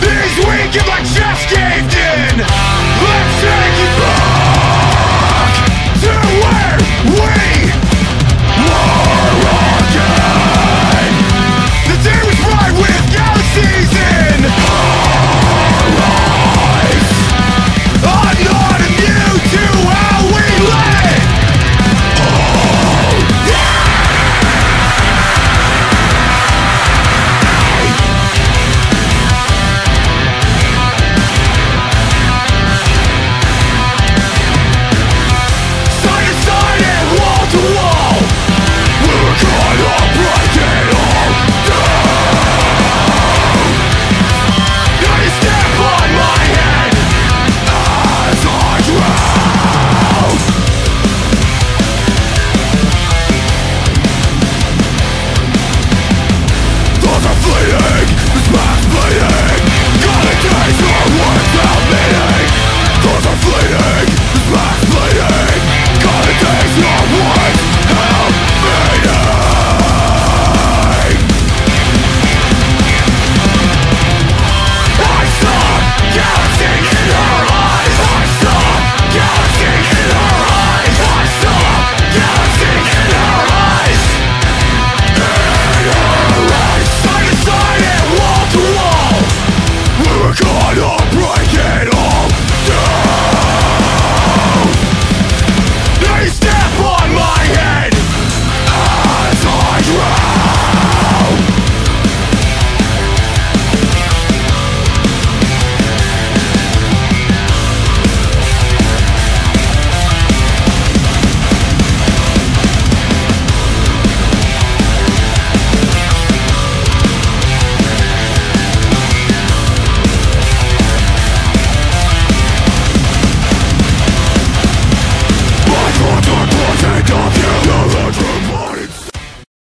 This weak if my chest caved in to war.